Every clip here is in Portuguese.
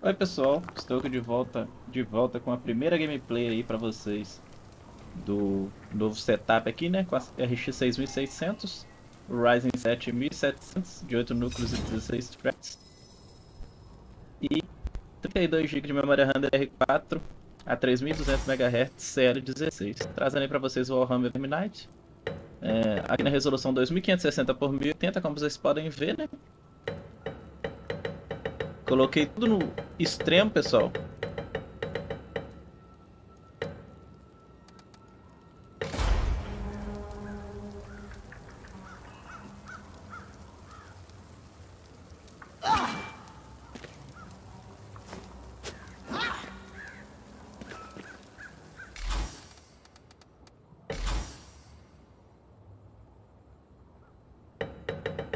Oi pessoal, estou aqui de volta, de volta com a primeira gameplay aí para vocês do novo setup aqui, né, com a RX 6600, o Ryzen 7 1700 de 8 núcleos e 16 threads e 32 GB de memória RAM DDR4 a 3200 MHz série 16, trazendo aí para vocês o Warhammer Verminight, é, aqui na resolução 2560 por 1080, como vocês podem ver, né, Coloquei tudo no extremo, pessoal.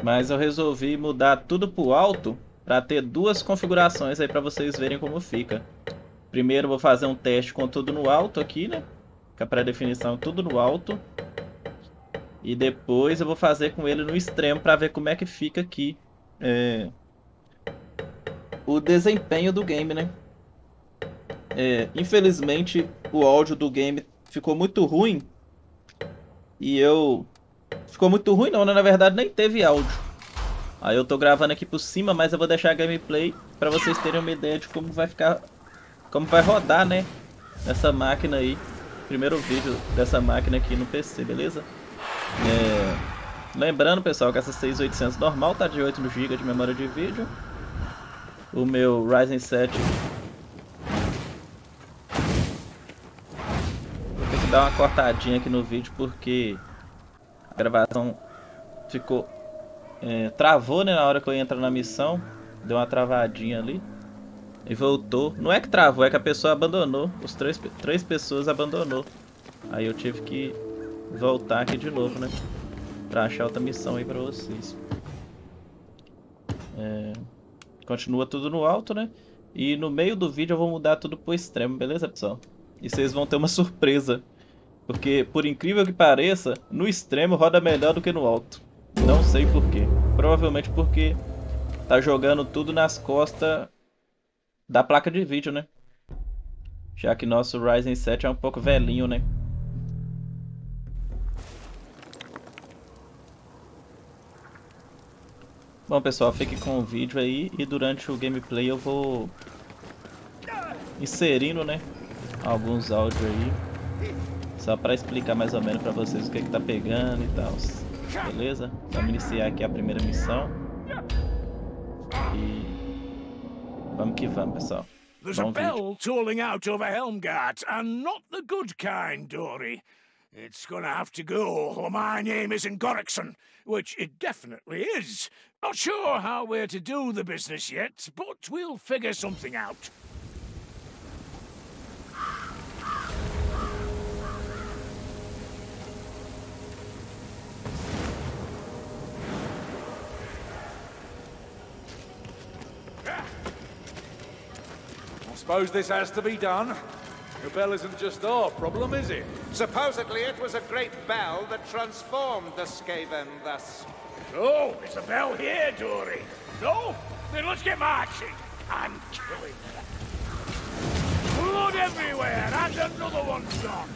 Mas eu resolvi mudar tudo pro alto para ter duas configurações aí para vocês verem como fica. Primeiro vou fazer um teste com tudo no alto aqui, né? Com a pré-definição tudo no alto. E depois eu vou fazer com ele no extremo para ver como é que fica aqui é, o desempenho do game, né? É, infelizmente o áudio do game ficou muito ruim e eu ficou muito ruim não, né? na verdade nem teve áudio. Aí eu tô gravando aqui por cima, mas eu vou deixar a gameplay para vocês terem uma ideia de como vai ficar, como vai rodar, né, essa máquina aí. Primeiro vídeo dessa máquina aqui no PC, beleza? É... Lembrando, pessoal, que essa 6800 normal tá de 8 GB de memória de vídeo. O meu Ryzen 7 Vou ter que dar uma cortadinha aqui no vídeo porque a gravação ficou é, travou, né, na hora que eu entro na missão. Deu uma travadinha ali. E voltou. Não é que travou, é que a pessoa abandonou. Os três, três pessoas abandonou. Aí eu tive que voltar aqui de novo, né? Pra achar outra missão aí pra vocês. É, continua tudo no alto, né? E no meio do vídeo eu vou mudar tudo pro extremo, beleza, pessoal? E vocês vão ter uma surpresa. Porque, por incrível que pareça, no extremo roda melhor do que no alto. Não sei porquê. Provavelmente porque tá jogando tudo nas costas da placa de vídeo, né? Já que nosso Ryzen 7 é um pouco velhinho, né? Bom pessoal, fique com o vídeo aí e durante o gameplay eu vou inserindo, né, alguns áudios aí, só para explicar mais ou menos para vocês o que, que tá pegando e tal. Beleza? Vamos iniciar aqui a primeira missão. E vamos que vamos, pessoal. There's a bell tolling out over Helmgart, and not the good kind, Dory. It's gonna have to go, or my name isn't Gorrickson, which it definitely is. Not sure how we're to do the business yet, but we'll figure something out. Suppose this has to be done. The bell isn't just our problem, is it? Supposedly it was a great bell that transformed the Skaven thus. Oh, it's a bell here, Dory. No? Then let's get marching. I'm killing Blood everywhere, and another one's gone.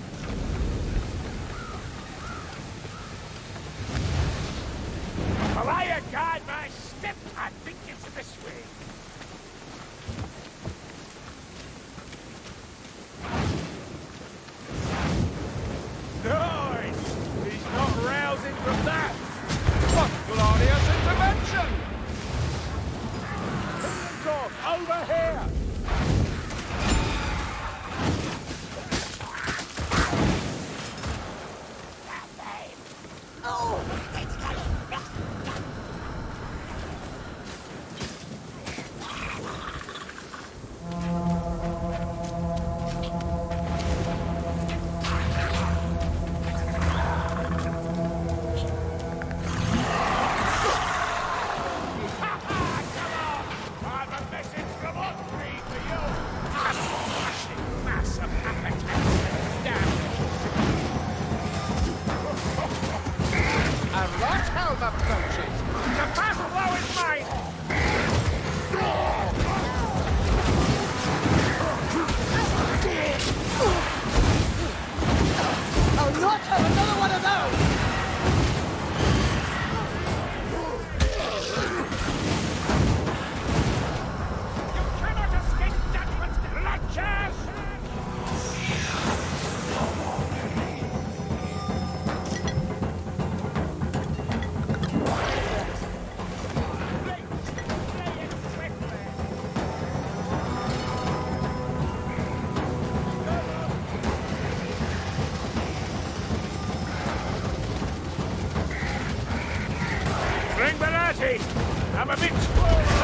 Malaya guide my step. I think it's this way. over here! Aber mit!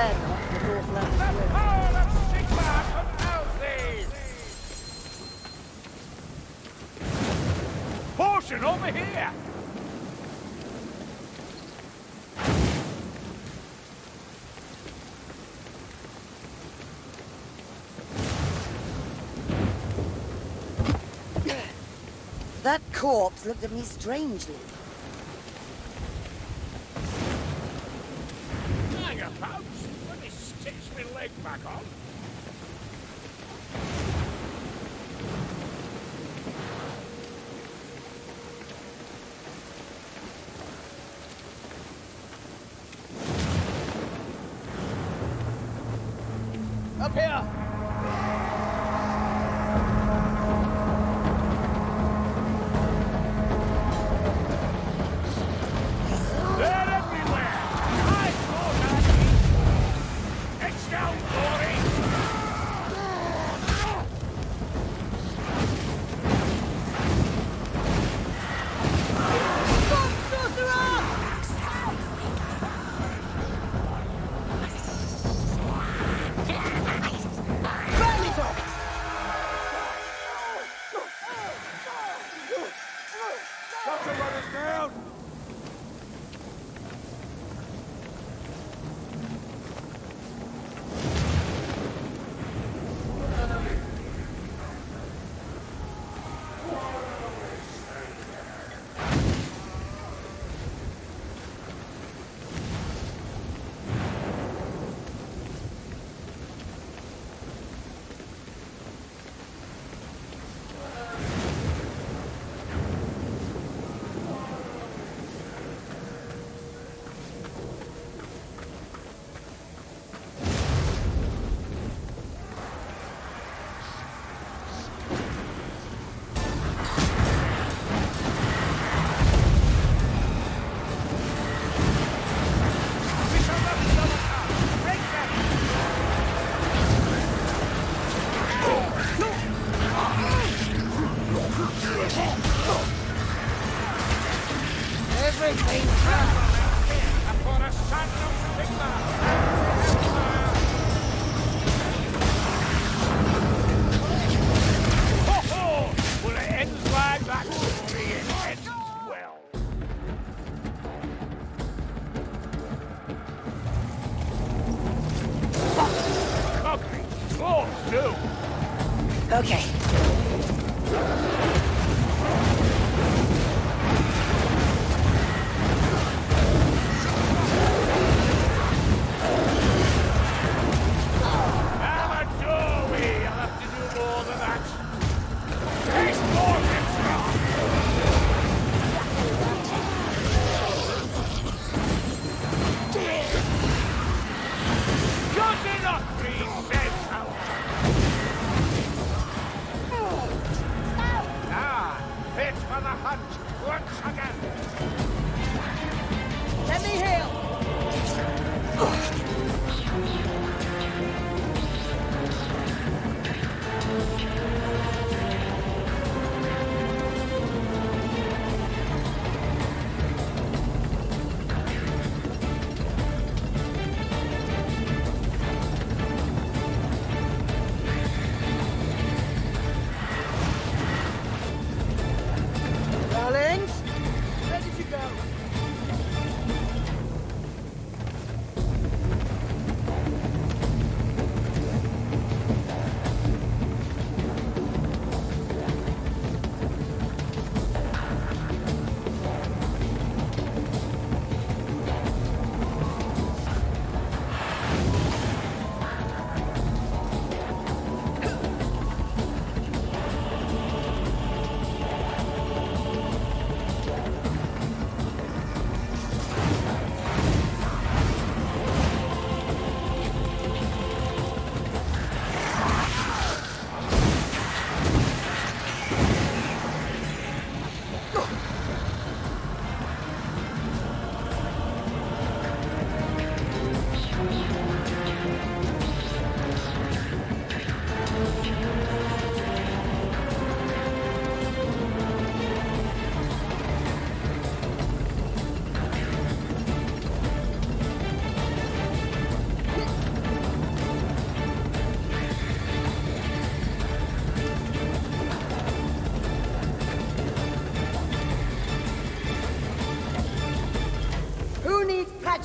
the north. Portion over here! That corpse looked at me strangely. Up here!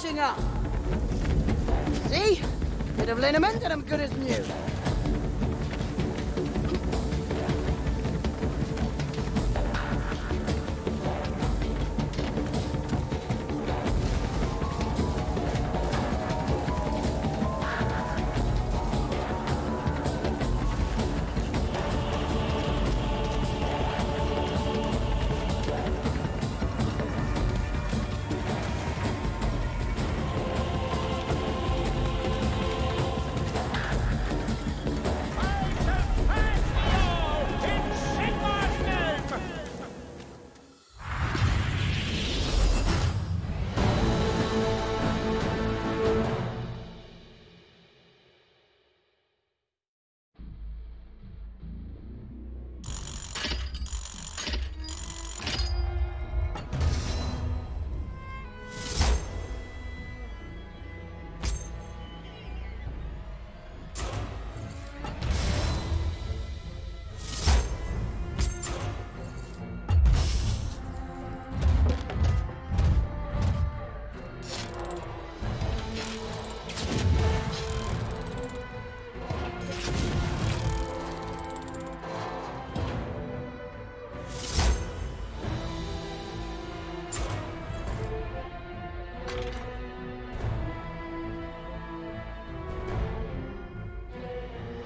Needs patching up? See? Bit of liniment and I'm good as new.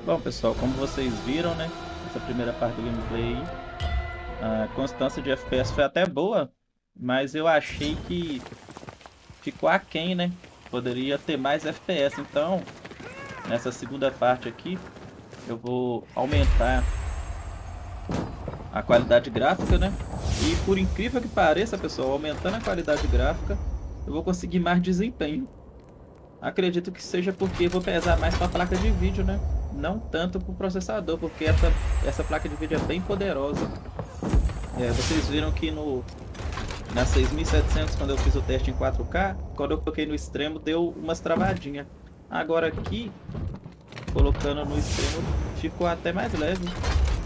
Bom, pessoal, como vocês viram, né? Essa primeira parte do gameplay a constância de FPS foi até boa, mas eu achei que ficou aquém, né? Poderia ter mais FPS. Então, nessa segunda parte aqui, eu vou aumentar a qualidade gráfica, né? E por incrível que pareça, pessoal, aumentando a qualidade gráfica, eu vou conseguir mais desempenho. Acredito que seja porque vou pesar mais para a placa de vídeo, né? Não tanto para o processador, porque essa, essa placa de vídeo é bem poderosa. É, vocês viram que no, Na 6700, quando eu fiz o teste em 4K, quando eu coloquei no extremo, deu umas travadinhas. Agora aqui, colocando no extremo, ficou até mais leve.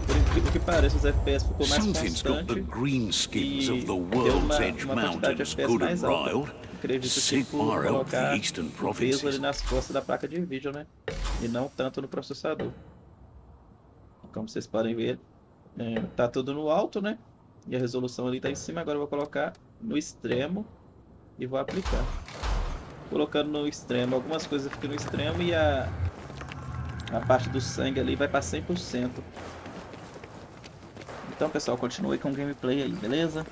Por incrível que pareça, os FPS ficou mais constante. E deu uma, uma quantidade de FPS mais alta. Acredito que por colocar peso ali nas costas da placa de vídeo, né? E não tanto no processador. Como vocês podem ver, é, tá tudo no alto, né? E a resolução ali tá em cima. Agora eu vou colocar no extremo e vou aplicar. Colocando no extremo, algumas coisas ficam no extremo e a, a parte do sangue ali vai para 100%. Então, pessoal, continue com o gameplay aí, beleza?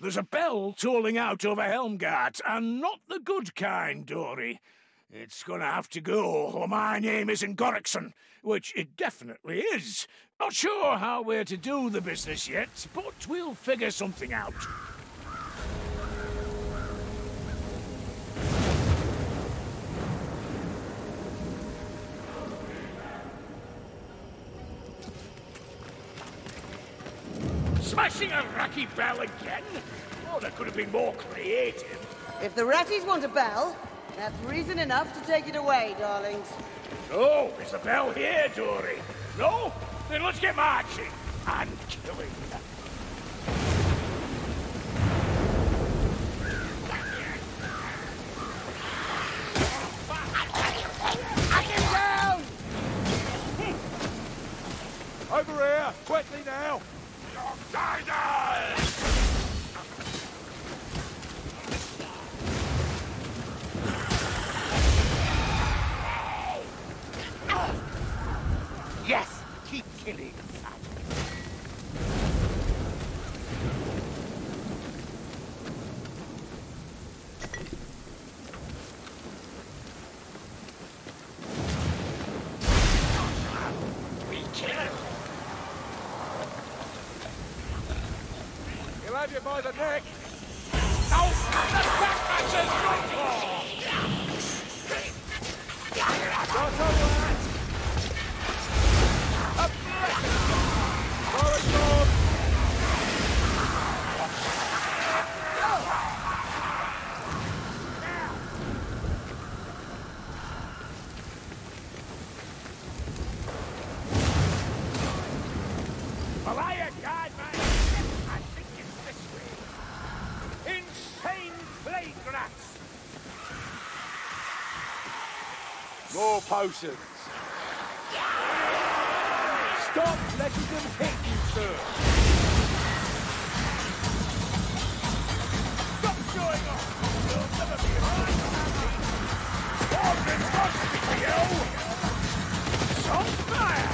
There's a bell tolling out over Helmgart, and not the good kind, Dory. It's gonna have to go, or my name isn't Gorrickson, which it definitely is. Not sure how we're to do the business yet, but we'll figure something out. Smashing a racky bell again? Oh, that could have been more creative. If the ratties want a bell, that's reason enough to take it away, darlings. No, is the bell here, Dory? No? Then let's get marching and killing. Down! Over here, quickly now! Die, die! Potions. Stop letting them hit you, sir. Stop showing off. You'll never be hard What's responsible for you? Some fire!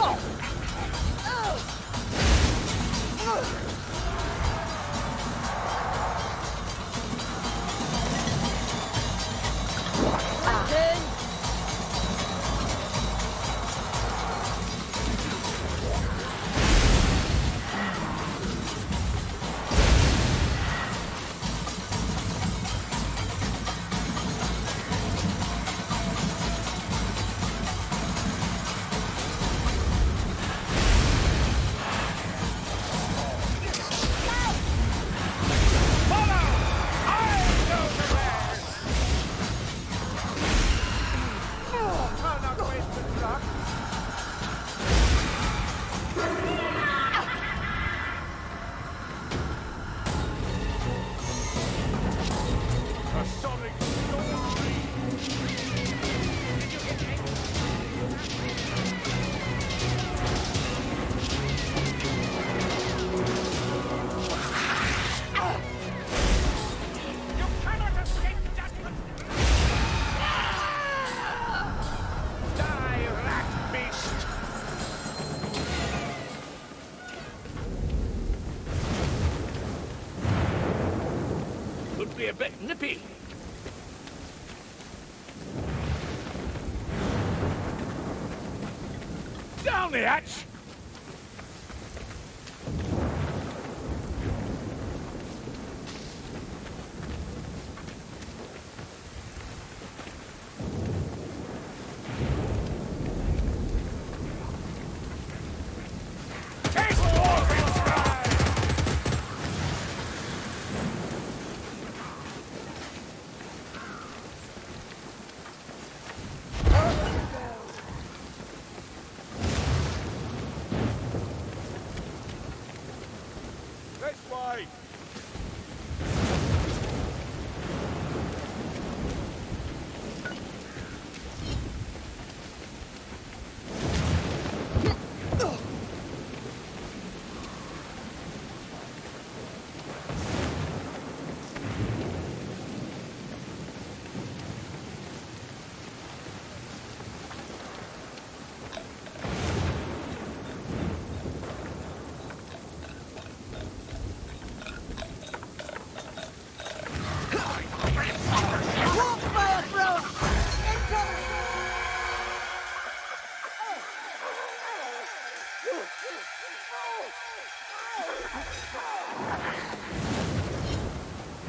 go!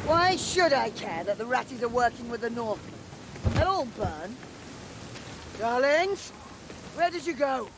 Why should I care that the ratties are working with the Northmen? They'll all burn. Darlings, where did you go?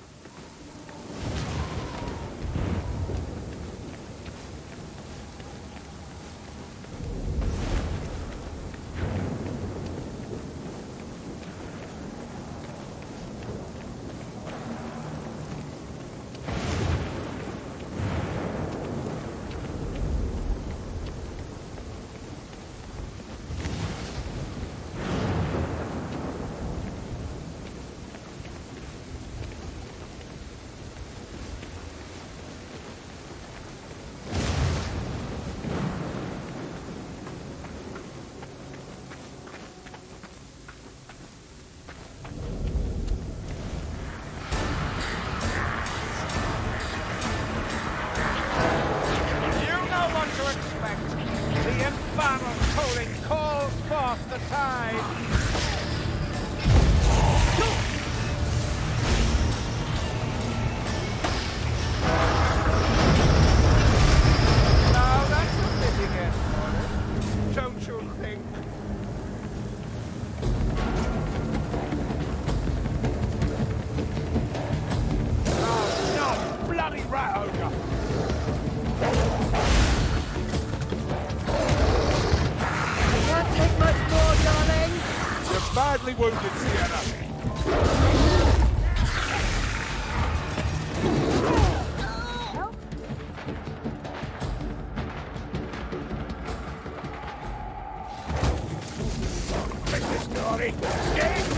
Stay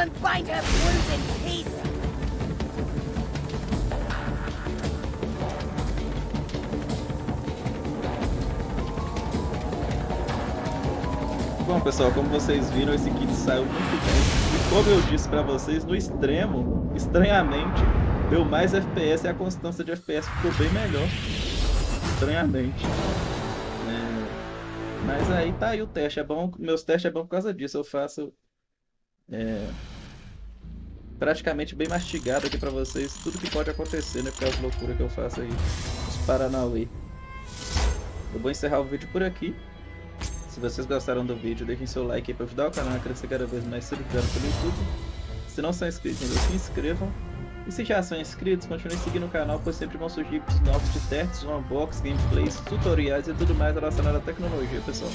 Can't a woman bite her wounds in peace? Bom, pessoal, como vocês viram, esse kit saiu muito bem. E como eu disse pra vocês, no extremo, estranhamente, deu mais FPS e a constância de FPS ficou bem melhor. Estranhamente. É, Mas aí tá aí o teste. É bom, meus testes é bom por causa disso. Eu faço é, praticamente bem mastigado aqui pra vocês tudo que pode acontecer, né? Pelas loucuras que eu faço aí. Os Paranauê. Eu vou encerrar o vídeo por aqui. Se vocês gostaram do vídeo, deixem seu like aí para ajudar o canal a crescer cada vez mais servidor pelo YouTube. Se não são inscritos ainda, se inscrevam. E se já são inscritos, continuem seguindo o canal, pois sempre vão surgir vídeos novos de testes, unboxing, gameplays, tutoriais e tudo mais relacionado à tecnologia, pessoal.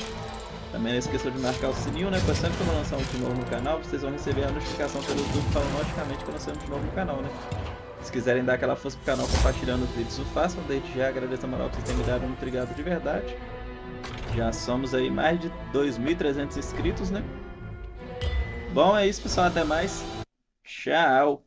Também não esqueçam de marcar o sininho, né? Pois sempre que eu lançar um vídeo novo no canal, vocês vão receber a notificação pelo YouTube automaticamente quando sair um vídeo novo no canal, né? Se quiserem dar aquela força pro canal compartilhando os vídeos, o façam. Desde já agradeço a moral que vocês têm me dado, muito obrigado de verdade. Já somos aí mais de 2.300 inscritos, né? Bom, é isso, pessoal. Até mais. Tchau.